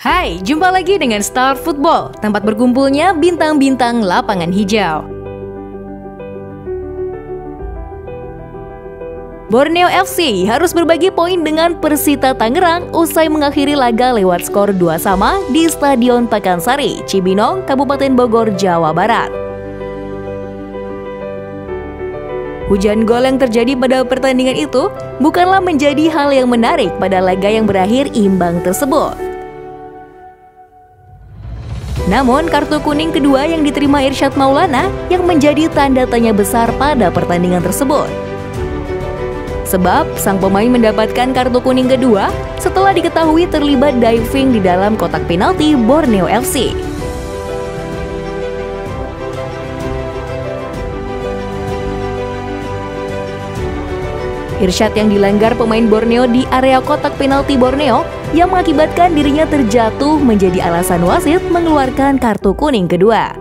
Hai, jumpa lagi dengan Star Football, tempat berkumpulnya bintang-bintang lapangan hijau. Borneo FC harus berbagi poin dengan Persita Tangerang usai mengakhiri laga lewat skor 2 sama di Stadion Pakansari, Cibinong, Kabupaten Bogor, Jawa Barat. Hujan gol yang terjadi pada pertandingan itu bukanlah menjadi hal yang menarik pada laga yang berakhir imbang tersebut. Namun kartu kuning kedua yang diterima Irsyad Maulana yang menjadi tanda tanya besar pada pertandingan tersebut. Sebab sang pemain mendapatkan kartu kuning kedua setelah diketahui terlibat diving di dalam kotak penalti Borneo FC. Irsyad yang dilanggar pemain Borneo di area kotak penalti Borneo yang mengakibatkan dirinya terjatuh menjadi alasan wasit mengeluarkan kartu kuning kedua.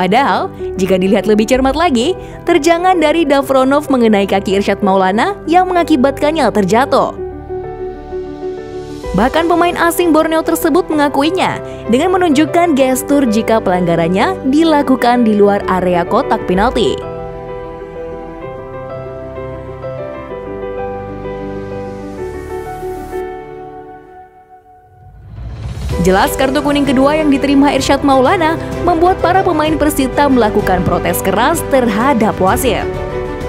Padahal, jika dilihat lebih cermat lagi, terjangan dari Davronov mengenai kaki Irsyad Maulana yang mengakibatkannya terjatuh. Bahkan pemain asing Borneo tersebut mengakuinya dengan menunjukkan gestur jika pelanggarannya dilakukan di luar area kotak penalti. Jelas kartu kuning kedua yang diterima Irsyad Maulana membuat para pemain Persita melakukan protes keras terhadap wasit.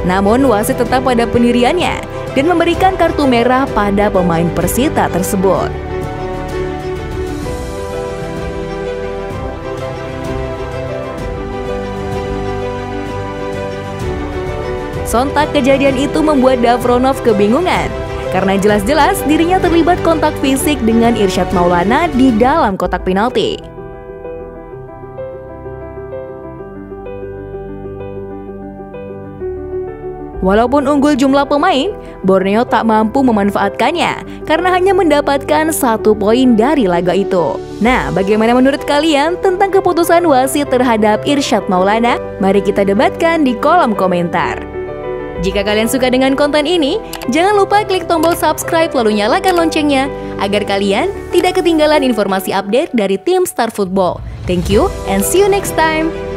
Namun wasit tetap pada pendiriannya dan memberikan kartu merah pada pemain Persita tersebut. Sontak kejadian itu membuat Davronov kebingungan karena jelas-jelas dirinya terlibat kontak fisik dengan Irsyad Maulana di dalam kotak penalti. Walaupun unggul jumlah pemain, Borneo tak mampu memanfaatkannya karena hanya mendapatkan satu poin dari laga itu. Nah, bagaimana menurut kalian tentang keputusan wasit terhadap Irsyad Maulana? Mari kita debatkan di kolom komentar. Jika kalian suka dengan konten ini, jangan lupa klik tombol subscribe lalu nyalakan loncengnya agar kalian tidak ketinggalan informasi update dari tim Star Football. Thank you and see you next time.